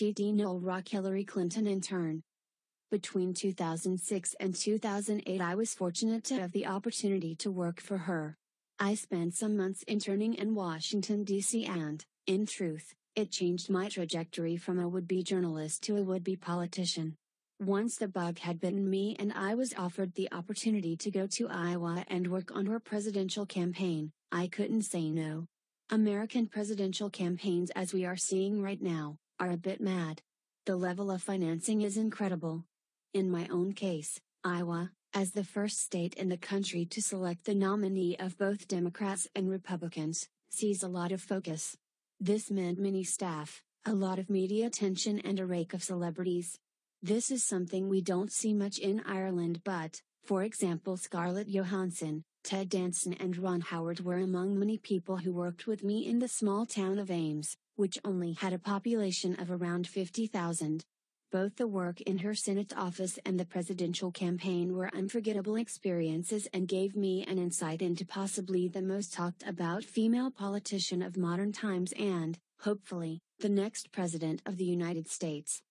TD Noel Rock Hillary Clinton in turn. Between 2006 and 2008, I was fortunate to have the opportunity to work for her. I spent some months interning in Washington, D.C., and, in truth, it changed my trajectory from a would be journalist to a would be politician. Once the bug had bitten me and I was offered the opportunity to go to Iowa and work on her presidential campaign, I couldn't say no. American presidential campaigns, as we are seeing right now, are a bit mad. The level of financing is incredible. In my own case, Iowa, as the first state in the country to select the nominee of both Democrats and Republicans, sees a lot of focus. This meant many staff, a lot of media attention, and a rake of celebrities. This is something we don't see much in Ireland, but, for example, Scarlett Johansson, Ted Danson, and Ron Howard were among many people who worked with me in the small town of Ames, which only had a population of around 50,000. Both the work in her Senate office and the presidential campaign were unforgettable experiences and gave me an insight into possibly the most talked about female politician of modern times and, hopefully, the next president of the United States.